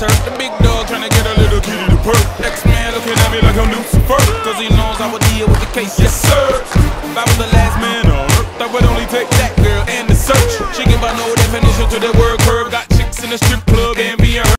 hurt. The big dog trying to get a little kitty to perk. X-Man looking at me like I'm Lucifer. Cause he knows I would deal with the case, yes sir. If I was the last man on earth, I would only take that girl and the search. She give her no definition to that word curve. Got chicks in the strip club and be a